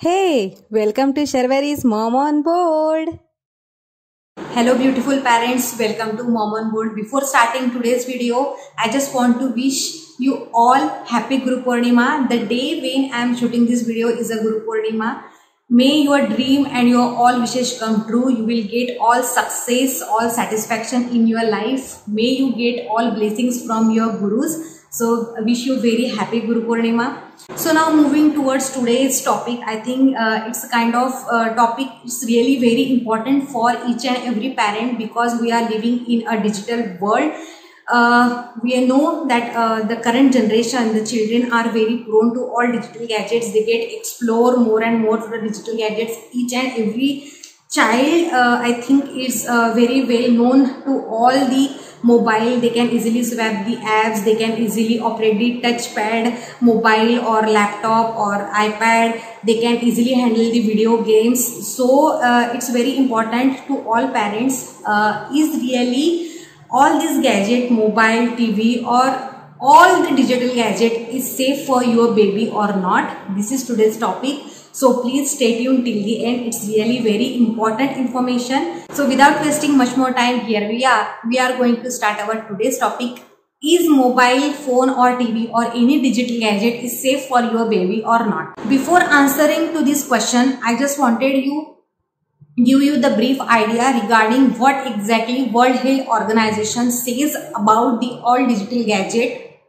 Hey, welcome to Sharwari's Mom on Board. Hello beautiful parents, welcome to Mom on Board. Before starting today's video, I just want to wish you all happy Guru Purnima. The day when I am shooting this video is a Guru Purnima. May your dream and your all wishes come true. You will get all success, all satisfaction in your life. May you get all blessings from your gurus. So I wish you very happy Guru Purnima. So now moving towards today's topic, I think uh, it's a kind of uh, topic, it's really very important for each and every parent because we are living in a digital world. Uh, we know that uh, the current generation, the children are very prone to all digital gadgets. They get explore more and more to the digital gadgets. Each and every child, uh, I think, is uh, very well known to all the mobile they can easily swap the apps they can easily operate the touch pad mobile और laptop और iPad they can easily handle the video games so it's very important to all parents is really all this gadget mobile T V और all the digital gadget is safe for your baby और not this is today's topic so please stay tuned till the end. It's really very important information. So without wasting much more time, here we are. We are going to start our today's topic. Is mobile phone or TV or any digital gadget is safe for your baby or not? Before answering to this question, I just wanted you give you the brief idea regarding what exactly World Health Organization says about the all digital gadget,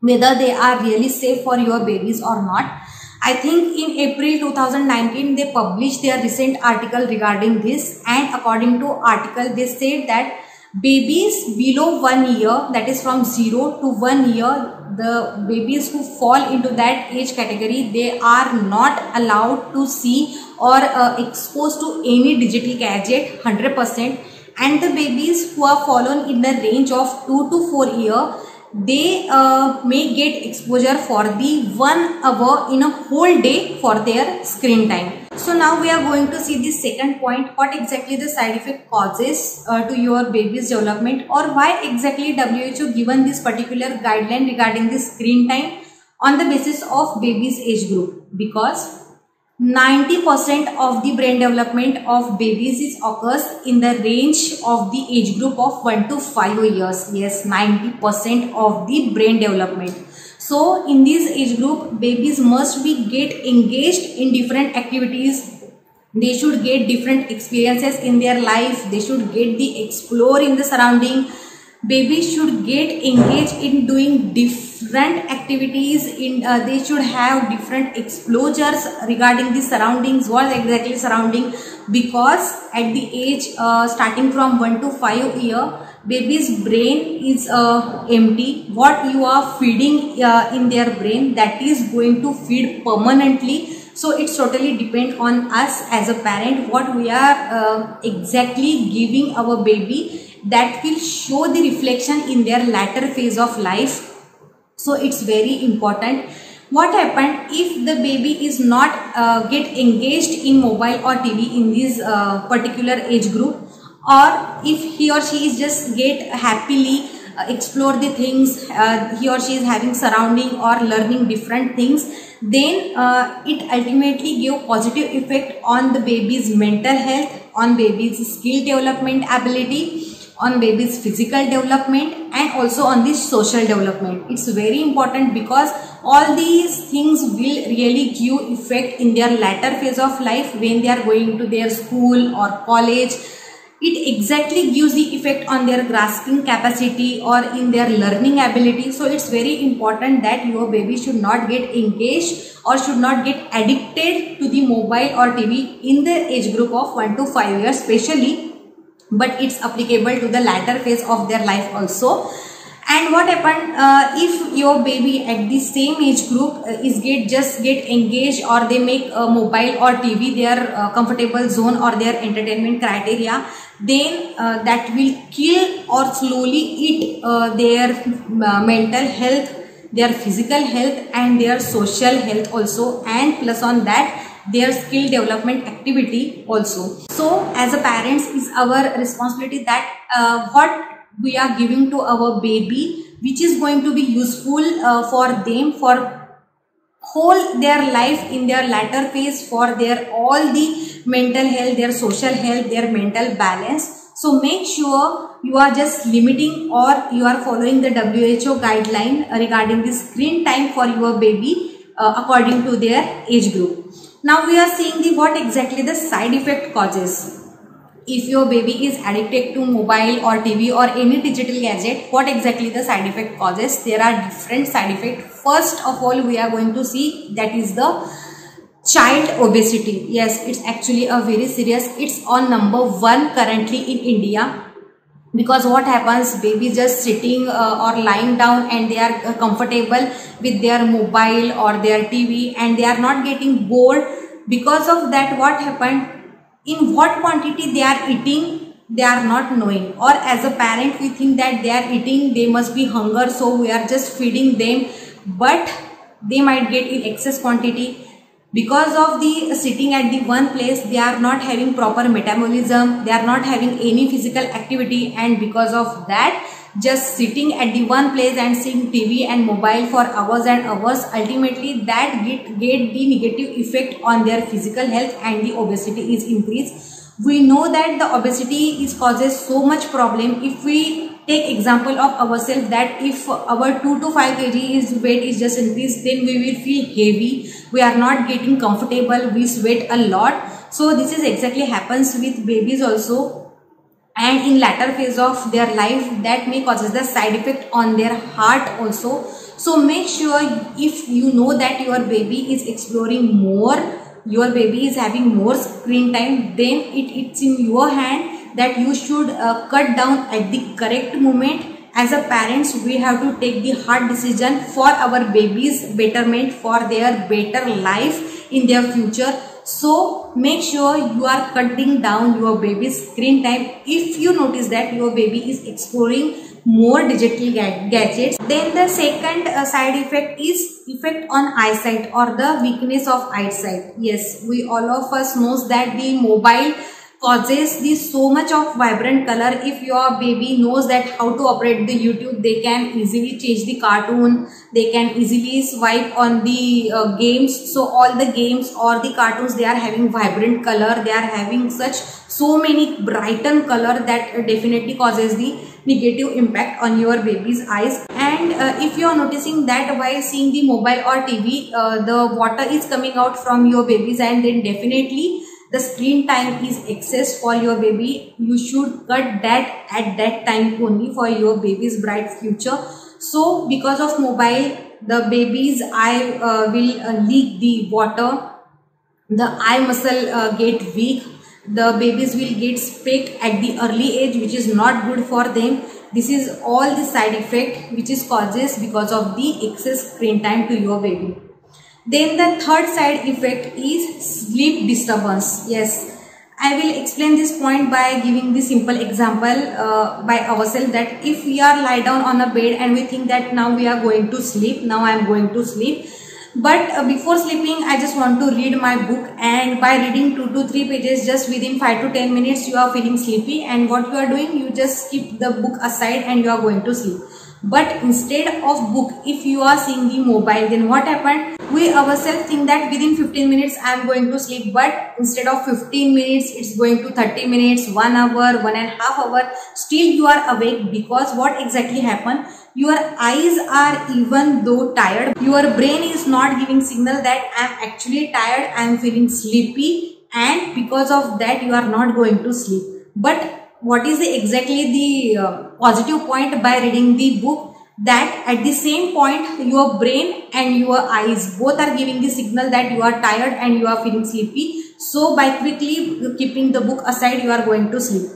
whether they are really safe for your babies or not. I think in April 2019 they published their recent article regarding this. And according to article they said that babies below one year that is from 0 to 1 year the babies who fall into that age category they are not allowed to see or uh, exposed to any digital gadget 100% and the babies who are fallen in the range of 2 to 4 year they uh, may get exposure for the one hour in a whole day for their screen time. So now we are going to see the second point what exactly the side effect causes uh, to your baby's development or why exactly WHO given this particular guideline regarding the screen time on the basis of baby's age group because 90% of the brain development of babies is occurs in the range of the age group of 1 to 5 years. Yes, 90% of the brain development. So, in this age group, babies must be get engaged in different activities. They should get different experiences in their life. They should get the explore in the surrounding babies should get engaged in doing different activities in uh, they should have different exposures regarding the surroundings what exactly surrounding because at the age uh, starting from 1 to 5 year baby's brain is uh, empty. What you are feeding uh, in their brain that is going to feed permanently. So it's totally depend on us as a parent what we are uh, exactly giving our baby that will show the reflection in their latter phase of life. So it's very important. What happened if the baby is not uh, get engaged in mobile or TV in this uh, particular age group or if he or she is just get happily uh, explore the things uh, he or she is having surrounding or learning different things then uh, it ultimately give positive effect on the baby's mental health on baby's skill development ability on baby's physical development and also on the social development. It's very important because all these things will really give effect in their latter phase of life when they are going to their school or college. It exactly gives the effect on their grasping capacity or in their learning ability. So it's very important that your baby should not get engaged or should not get addicted to the mobile or TV in the age group of 1 to 5 years especially but it's applicable to the latter phase of their life also. And what happened uh, if your baby at the same age group uh, is get just get engaged or they make a mobile or tv their uh, comfortable zone or their entertainment criteria then uh, that will kill or slowly eat uh, their uh, mental health their physical health and their social health also. And plus on that their skill development activity also. So as a parents is our responsibility that uh, what we are giving to our baby which is going to be useful uh, for them for whole their life in their latter phase for their all the mental health their social health their mental balance so make sure you are just limiting or you are following the WHO guideline regarding the screen time for your baby uh, according to their age group now we are seeing the what exactly the side effect causes if your baby is addicted to mobile or TV or any digital gadget, what exactly the side effect causes? There are different side effects. First of all, we are going to see that is the child obesity. Yes, it's actually a very serious. It's on number one currently in India because what happens baby just sitting uh, or lying down and they are uh, comfortable with their mobile or their tv and they are not getting bored. Because of that what happened in what quantity they are eating they are not knowing. Or as a parent we think that they are eating they must be hunger so we are just feeding them. But they might get in excess quantity because of the sitting at the one place they are not having proper metabolism they are not having any physical activity and because of that just sitting at the one place and seeing TV and mobile for hours and hours ultimately that get, get the negative effect on their physical health and the obesity is increased. We know that the obesity is causes so much problem if we take example of ourselves that if our 2 to 5 kg is weight is just increased then we will feel heavy. We are not getting comfortable. We sweat a lot. So this is exactly happens with babies also. And in latter phase of their life that may causes the side effect on their heart also. So make sure if you know that your baby is exploring more your baby is having more screen time then it, it's in your hand that you should uh, cut down at the correct moment as a parents we have to take the hard decision for our babies betterment for their better life in their future so make sure you are cutting down your baby's screen time if you notice that your baby is exploring more digital gadgets. Then the second uh, side effect is effect on eyesight or the weakness of eyesight. Yes, we all of us knows that the mobile causes the so much of vibrant color. If your baby knows that how to operate the youtube they can easily change the cartoon. They can easily swipe on the uh, games. So all the games or the cartoons they are having vibrant color. They are having such so many brighten color that definitely causes the negative impact on your baby's eyes. And uh, if you are noticing that while seeing the mobile or tv uh, the water is coming out from your baby's and then definitely the screen time is excess for your baby you should cut that at that time only for your baby's bright future. So because of mobile the baby's eye uh, will uh, leak the water. The eye muscle uh, get weak. The babies will get speck at the early age which is not good for them. This is all the side effect which is causes because of the excess screen time to your baby then the third side effect is sleep disturbance. Yes, I will explain this point by giving the simple example uh, by ourselves that if we are lie down on a bed and we think that now we are going to sleep, now I am going to sleep. But uh, before sleeping, I just want to read my book and by reading 2 to 3 pages just within 5 to 10 minutes you are feeling sleepy and what you are doing, you just keep the book aside and you are going to sleep. But instead of book, if you are seeing the mobile, then what happened? We ourselves think that within 15 minutes I am going to sleep. But instead of 15 minutes, it's going to 30 minutes, 1 hour, one and half hour. Still you are awake because what exactly happened? Your eyes are even though tired. Your brain is not giving signal that I am actually tired, I am feeling sleepy and because of that you are not going to sleep. But what is the, exactly the uh, positive point by reading the book that at the same point your brain and your eyes both are giving the signal that you are tired and you are feeling sleepy. So by quickly keeping the book aside you are going to sleep.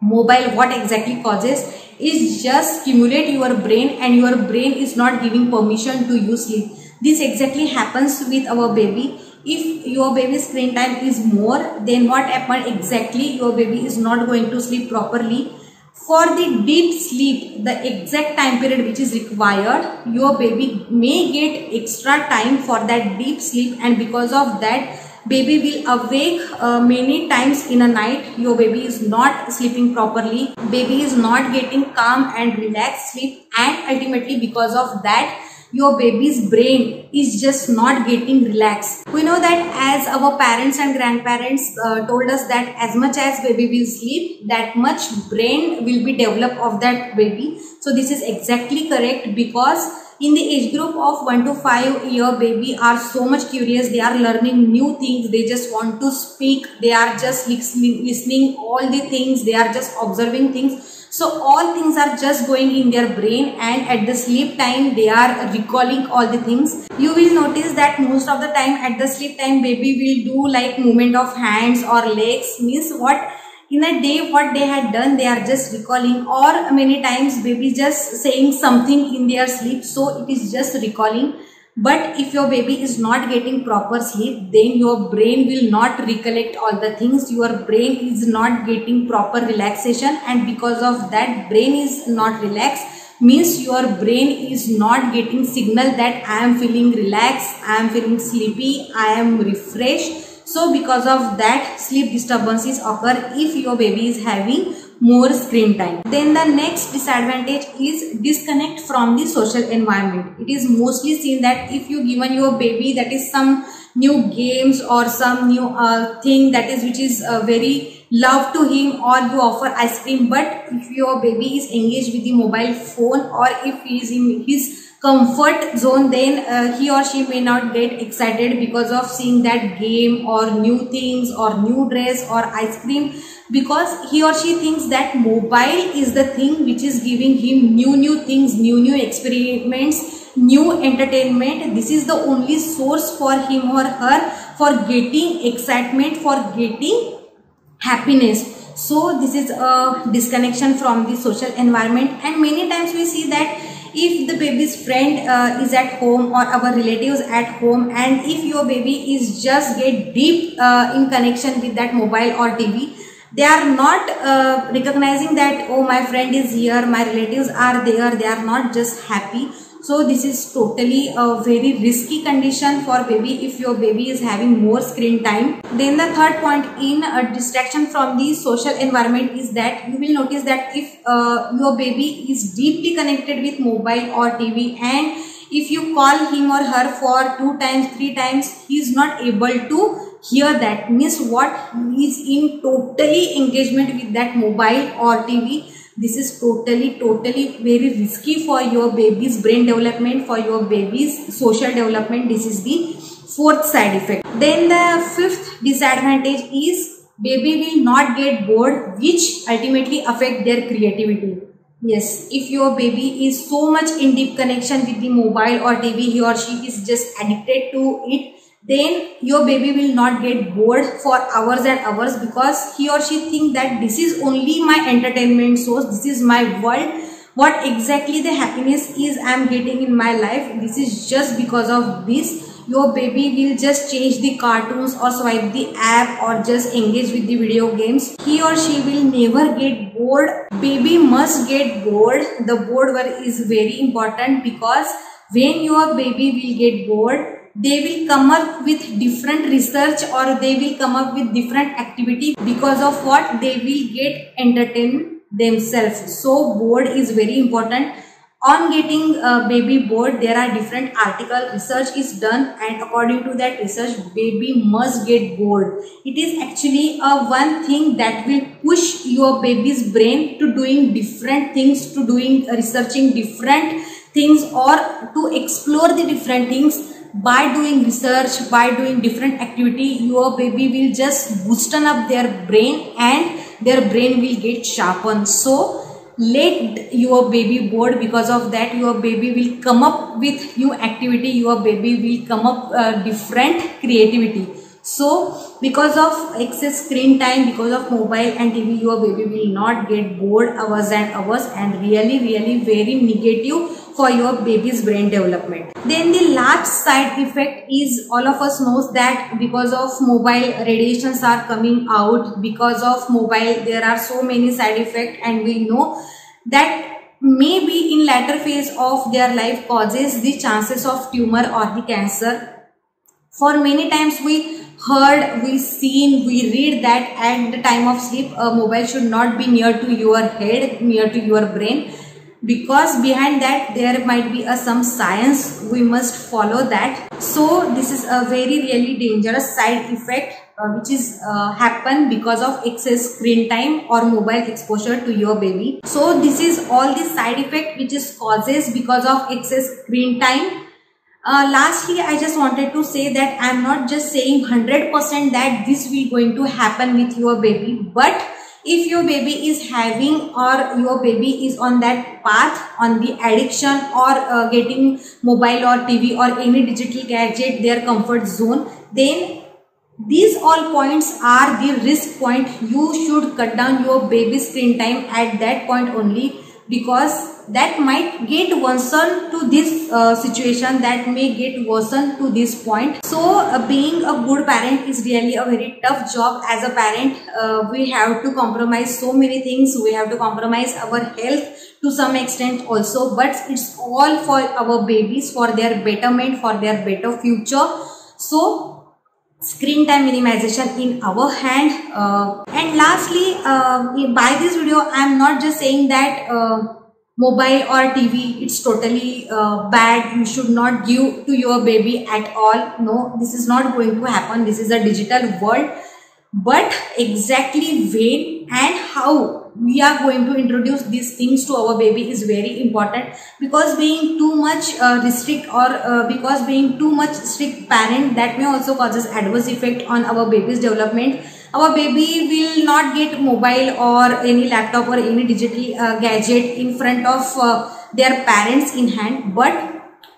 Mobile what exactly causes? Is just stimulate your brain and your brain is not giving permission to you sleep. This exactly happens with our baby. If your baby screen time is more then what happened exactly? Your baby is not going to sleep properly for the deep sleep the exact time period which is required your baby may get extra time for that deep sleep and because of that baby will awake uh, many times in a night your baby is not sleeping properly baby is not getting calm and relaxed sleep and ultimately because of that your baby's brain is just not getting relaxed. We know that as our parents and grandparents uh, told us that as much as baby will sleep, that much brain will be developed of that baby. So this is exactly correct because in the age group of 1 to 5 year baby are so much curious. They are learning new things. They just want to speak. They are just listening listening all the things. They are just observing things so all things are just going in their brain and at the sleep time they are recalling all the things. You will notice that most of the time at the sleep time baby will do like movement of hands or legs. Means what? In a day what they had done they are just recalling. Or many times baby just saying something in their sleep. So it is just recalling but if your baby is not getting proper sleep, then your brain will not recollect all the things. Your brain is not getting proper relaxation and because of that brain is not relaxed means your brain is not getting signal that I am feeling relaxed, I am feeling sleepy, I am refreshed. So because of that sleep disturbances occur if your baby is having more screen time. Then the next disadvantage is disconnect from the social environment. It is mostly seen that if you given your baby that is some new games or some new uh, thing that is which is uh, very love to him or you offer ice cream but if your baby is engaged with the mobile phone or if he is in his comfort zone then uh, he or she may not get excited because of seeing that game or new things or new dress or ice cream because he or she thinks that mobile is the thing which is giving him new new things new new experiments new entertainment. This is the only source for him or her for getting excitement for getting happiness. So this is a disconnection from the social environment. And many times we see that if the baby's friend uh, is at home or our relatives at home and if your baby is just get deep uh, in connection with that mobile or tv they are not uh, recognizing that oh my friend is here my relatives are there they are not just happy. So this is totally a very risky condition for baby. If your baby is having more screen time then the third point in a distraction from the social environment is that you will notice that if uh, your baby is deeply connected with mobile or tv and if you call him or her for two times three times he is not able to here that means what? Is in totally engagement with that mobile or tv this is totally totally very risky for your baby's brain development for your baby's social development. This is the fourth side effect. Then the fifth disadvantage is baby will not get bored which ultimately affect their creativity. Yes if your baby is so much in deep connection with the mobile or tv he or she is just addicted to it then your baby will not get bored for hours and hours because he or she think that this is only my entertainment source this is my world. What exactly the happiness is i am getting in my life this is just because of this. Your baby will just change the cartoons or swipe the app or just engage with the video games. He or she will never get bored. Baby must get bored. The bored word is very important because when your baby will get bored they will come up with different research or they will come up with different activity because of what? They will get entertained themselves. So board is very important. On getting a baby bored there are different article. Research is done and according to that research baby must get bored. It is actually a one thing that will push your baby's brain to doing different things to doing researching different things or to explore the different things by doing research by doing different activity your baby will just boosten up their brain and their brain will get sharpened. So let your baby bored. Because of that your baby will come up with new activity. Your baby will come up uh, different creativity. So because of excess screen time because of mobile and tv your baby will not get bored hours and hours and really really very negative for your baby's brain development. Then the last side effect is all of us knows that because of mobile radiations are coming out because of mobile there are so many side effects and we know that maybe in latter phase of their life causes the chances of tumor or the cancer. For many times we heard, we seen, we read that at the time of sleep a mobile should not be near to your head, near to your brain because behind that there might be a some science. We must follow that. So this is a very really dangerous side effect uh, which is uh, happen because of excess screen time or mobile exposure to your baby. So this is all the side effect which is causes because of excess screen time. Uh, lastly i just wanted to say that i'm not just saying 100% that this will going to happen with your baby but if your baby is having or your baby is on that path on the addiction or uh, getting mobile or tv or any digital gadget their comfort zone then these all points are the risk point. You should cut down your baby screen time at that point only because that might get worsened to this uh, situation that may get worsened to this point. So uh, being a good parent is really a very tough job. As a parent uh, we have to compromise so many things. We have to compromise our health to some extent also but it's all for our babies for their betterment for their better future. So screen time minimization in our hand. Uh, and lastly uh, by this video i am not just saying that uh, mobile or tv it's totally uh, bad. You should not give to your baby at all. No this is not going to happen. This is a digital world. But exactly when and how we are going to introduce these things to our baby is very important. Because being too much uh, restrict or uh, because being too much strict parent that may also causes adverse effect on our baby's development. Our baby will not get mobile or any laptop or any digital uh, gadget in front of uh, their parents in hand. But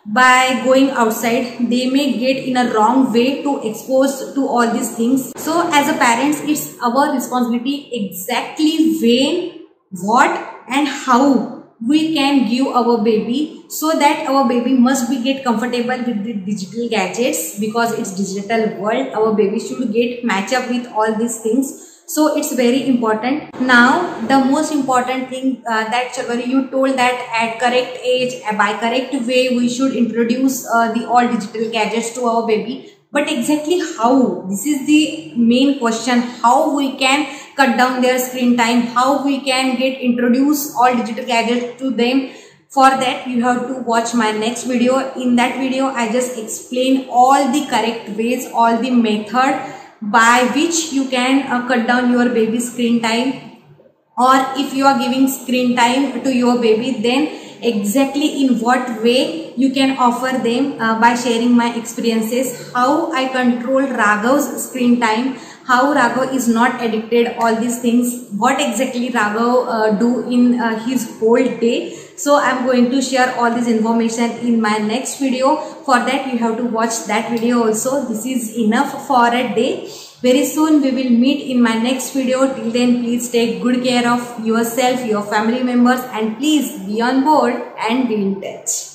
by going outside they may get in a wrong way to expose to all these things. So as a parents it's our responsibility exactly when what and how we can give our baby so that our baby must be get comfortable with the digital gadgets because it's digital world. Our baby should get match up with all these things so it's very important. Now the most important thing uh, that Sharwari you told that at correct age uh, by correct way we should introduce uh, the all digital gadgets to our baby. But exactly how? This is the main question. How we can cut down their screen time? How we can get introduce all digital gadgets to them? For that you have to watch my next video. In that video i just explain all the correct ways all the method by which you can uh, cut down your baby screen time. Or if you are giving screen time to your baby then exactly in what way you can offer them uh, by sharing my experiences. How i control raghav's screen time. How Raghav is not addicted, all these things, what exactly Raghav uh, do in uh, his whole day. So I'm going to share all this information in my next video. For that you have to watch that video also. This is enough for a day. Very soon we will meet in my next video. Till then please take good care of yourself, your family members and please be on board and be in touch.